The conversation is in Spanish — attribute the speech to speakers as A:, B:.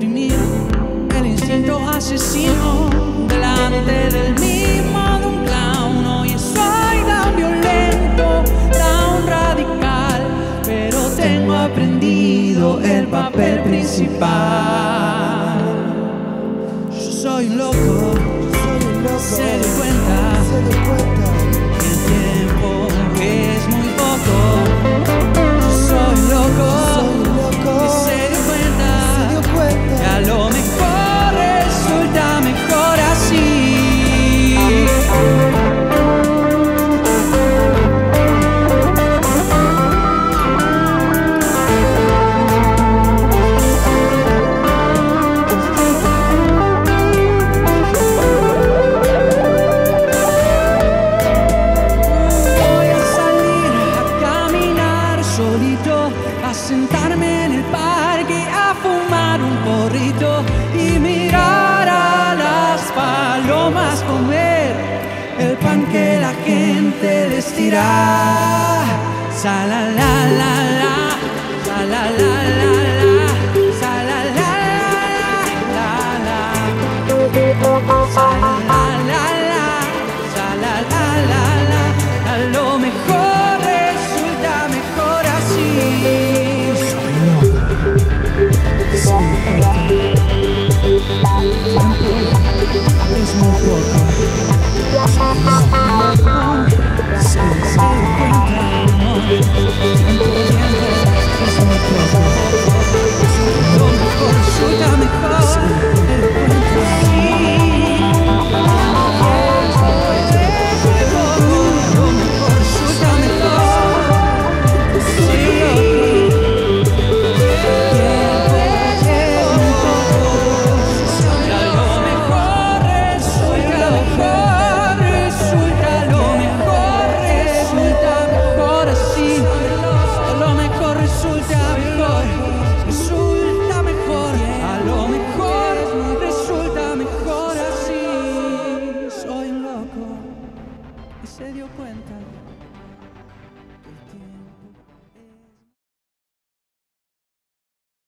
A: el instinto asesino delante del mismo de un clown. Hoy soy tan violento, tan radical, pero tengo aprendido el papel principal. Yo soy loco. Y mirar a las palomas comer el pan que la gente les tira. La Lord. se dio cuenta